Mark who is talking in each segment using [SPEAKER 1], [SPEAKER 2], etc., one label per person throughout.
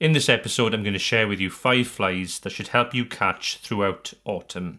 [SPEAKER 1] In this episode, I'm going to share with you five flies that should help you catch throughout autumn.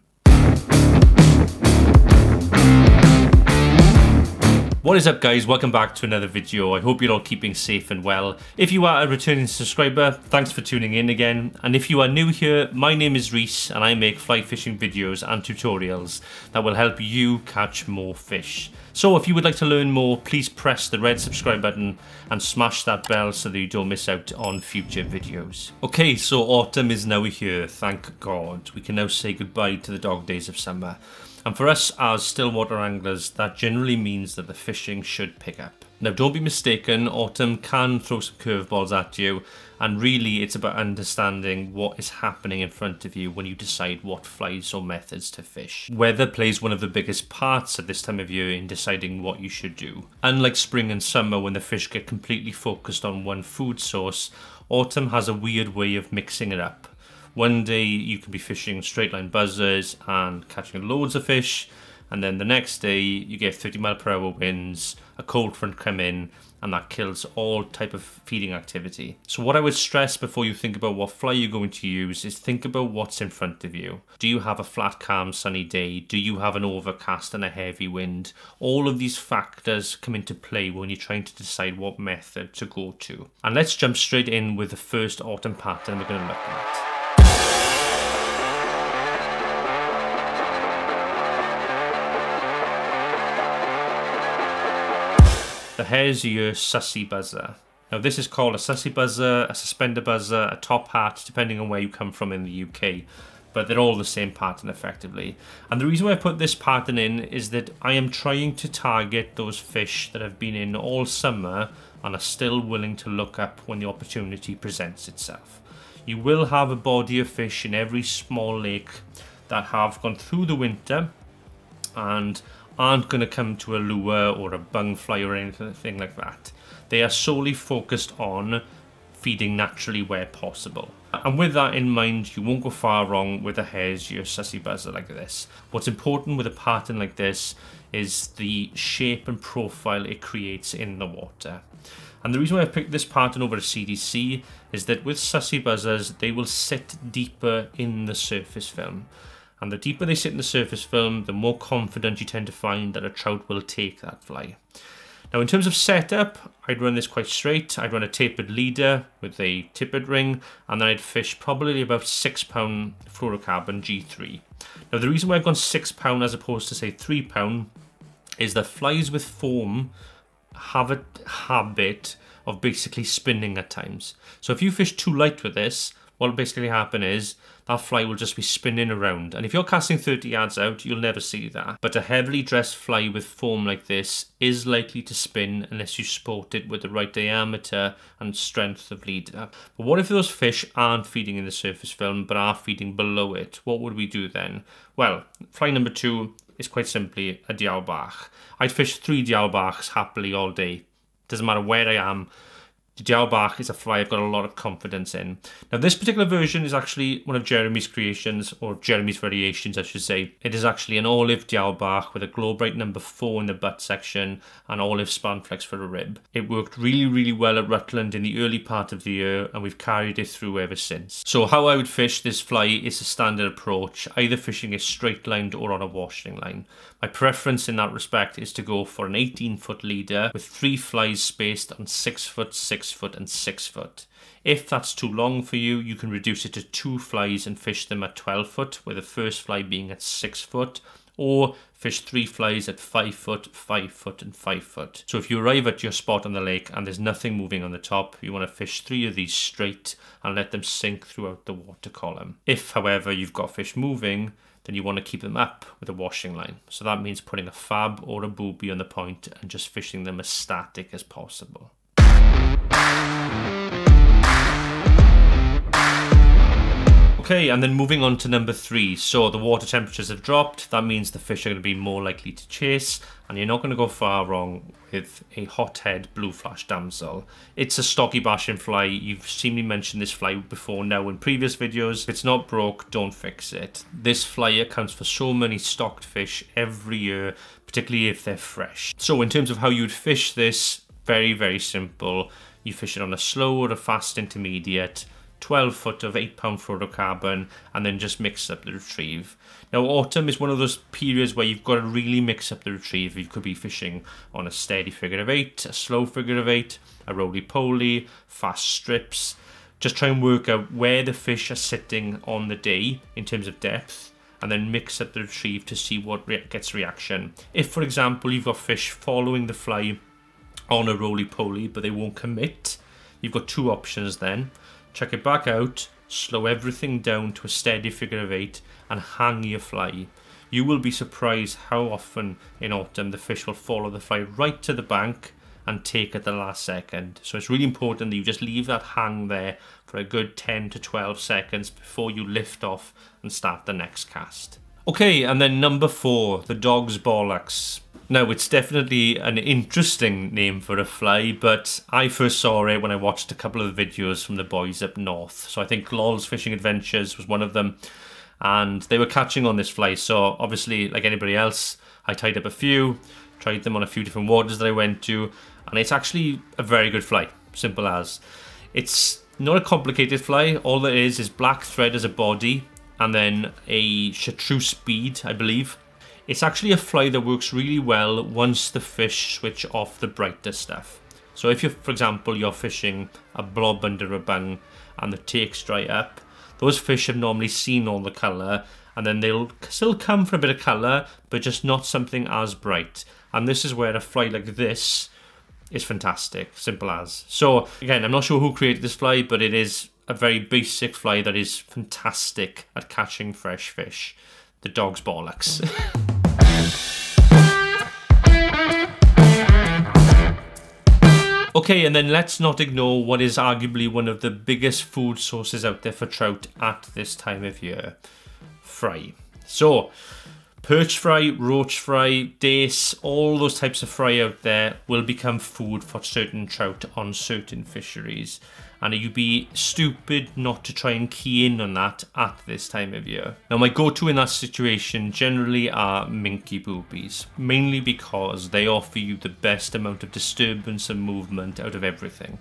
[SPEAKER 1] What is up guys, welcome back to another video. I hope you're all keeping safe and well. If you are a returning subscriber, thanks for tuning in again. And if you are new here, my name is Rhys and I make fly fishing videos and tutorials that will help you catch more fish. So if you would like to learn more, please press the red subscribe button and smash that bell so that you don't miss out on future videos. Okay, so autumn is now here, thank God. We can now say goodbye to the dog days of summer. And for us as stillwater anglers, that generally means that the fishing should pick up. Now, don't be mistaken, autumn can throw some curveballs at you, and really it's about understanding what is happening in front of you when you decide what flies or methods to fish. Weather plays one of the biggest parts at this time of year in deciding what you should do. Unlike spring and summer when the fish get completely focused on one food source, autumn has a weird way of mixing it up. One day you can be fishing straight line buzzers and catching loads of fish, and then the next day you get 30 mile per hour winds, a cold front come in, and that kills all type of feeding activity. So what I would stress before you think about what fly you're going to use is think about what's in front of you. Do you have a flat, calm, sunny day? Do you have an overcast and a heavy wind? All of these factors come into play when you're trying to decide what method to go to. And let's jump straight in with the first autumn pattern we're going to look at. The Hare's Ear Sussy Buzzer. Now this is called a sussy buzzer, a suspender buzzer, a top hat, depending on where you come from in the UK. But they're all the same pattern effectively. And the reason why I put this pattern in is that I am trying to target those fish that have been in all summer and are still willing to look up when the opportunity presents itself. You will have a body of fish in every small lake that have gone through the winter and aren't going to come to a lure or a bung fly or anything like that. They are solely focused on feeding naturally where possible. And with that in mind, you won't go far wrong with a Hare's Ear sussy buzzer like this. What's important with a pattern like this is the shape and profile it creates in the water. And the reason why I picked this pattern over a CDC is that with sussy buzzers, they will sit deeper in the surface film and the deeper they sit in the surface film, the more confident you tend to find that a trout will take that fly. Now in terms of setup, I'd run this quite straight. I'd run a tapered leader with a tippet ring, and then I'd fish probably about six pound fluorocarbon G3. Now the reason why I've gone six pound as opposed to say three pound is that flies with foam have a habit of basically spinning at times. So if you fish too light with this, what'll basically happen is that fly will just be spinning around. And if you're casting 30 yards out, you'll never see that. But a heavily dressed fly with form like this is likely to spin unless you sport it with the right diameter and strength of leader. But what if those fish aren't feeding in the surface film but are feeding below it? What would we do then? Well, fly number two is quite simply a diawl bach. I'd fish three diawl bachs happily all day. Doesn't matter where I am, Diawl is a fly I've got a lot of confidence in. Now, this particular version is actually one of Jeremy's creations, or Jeremy's variations, I should say. It is actually an olive Diawl with a Glo Brite number 4 in the butt section and olive spanflex for a rib. It worked really, really well at Rutland in the early part of the year, and we've carried it through ever since. So, how I would fish this fly is a standard approach, either fishing it straight lined or on a washing line. My preference in that respect is to go for an 18 foot leader with three flies spaced on 6 foot, 6 foot, and 6 foot. If that's too long for you, you can reduce it to two flies and fish them at 12 foot, with the first fly being at 6 foot, or fish three flies at 5 foot, 5 foot, and 5 foot. So if you arrive at your spot on the lake and there's nothing moving on the top, you want to fish three of these straight and let them sink throughout the water column. If, however, you've got fish moving, then you want to keep them up with a washing line. So that means putting a fab or a booby on the point and just fishing them as static as possible. Okay, and then moving on to number three. So the water temperatures have dropped. That means the fish are going to be more likely to chase, and you're not going to go far wrong with a hothead blue flash damsel. It's a stocky bashing fly. You've seen me mention this fly before now in previous videos. If it's not broke, don't fix it. This fly accounts for so many stocked fish every year, particularly if they're fresh. So in terms of how you'd fish this, very, very simple you fish it on a slow or a fast intermediate, 12 foot of 8 pound fluorocarbon, and then just mix up the retrieve. Now, autumn is one of those periods where you've got to really mix up the retrieve. You could be fishing on a steady figure of 8, a slow figure of 8, a roly poly, fast strips. Just try and work out where the fish are sitting on the day in terms of depth and then mix up the retrieve to see what re gets reaction. If, for example, you've got fish following the fly on a roly-poly, but they won't commit, you've got two options then. Check it back out, slow everything down to a steady figure of eight, and hang your fly. You will be surprised how often in autumn the fish will follow the fly right to the bank and take at the last second. So it's really important that you just leave that hang there for a good 10 to 12 seconds before you lift off and start the next cast. Okay, and then number four, the dog's bollocks. Now, it's definitely an interesting name for a fly, but I first saw it when I watched a couple of videos from the boys up north. So I think Lol's Fishing Adventures was one of them, and they were catching on this fly. So obviously, like anybody else, I tied up a few, tried them on a few different waters that I went to, and it's actually a very good fly, simple as. It's not a complicated fly, all it is is black thread as a body, and then a chartreuse bead, I believe. It's actually a fly that works really well once the fish switch off the brighter stuff. So if you're, for example, you're fishing a blob under a bung and the takes dry up, those fish have normally seen all the colour and then they'll still come for a bit of colour, but just not something as bright. And this is where a fly like this is fantastic, simple as. So again, I'm not sure who created this fly, but it is a very basic fly that is fantastic at catching fresh fish. The dog's bollocks. Okay, and then let's not ignore what is arguably one of the biggest food sources out there for trout at this time of year fry. So, perch fry, roach fry, dace, all those types of fry out there will become food for certain trout on certain fisheries and you'd be stupid not to try and key in on that at this time of year. Now my go-to in that situation generally are minkie boobies, mainly because they offer you the best amount of disturbance and movement out of everything.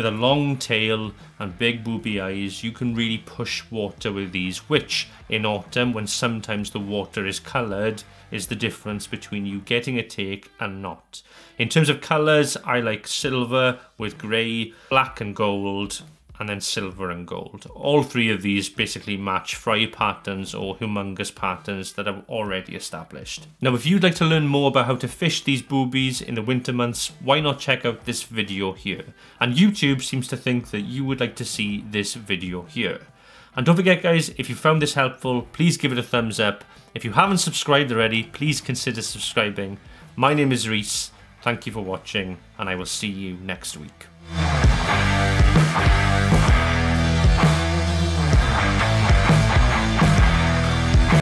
[SPEAKER 1] With a long tail and big booby eyes, you can really push water with these, which in autumn, when sometimes the water is coloured, is the difference between you getting a take and not. In terms of colours, I like silver with grey, black and gold, and then silver and gold. All three of these basically match fry patterns or Humungus patterns that are already established. Now if you'd like to learn more about how to fish these boobies in the winter months, why not check out this video here. And YouTube seems to think that you would like to see this video here. And don't forget guys, if you found this helpful, please give it a thumbs up. If you haven't subscribed already, please consider subscribing. My name is Rhys, thank you for watching, and I will see you next week.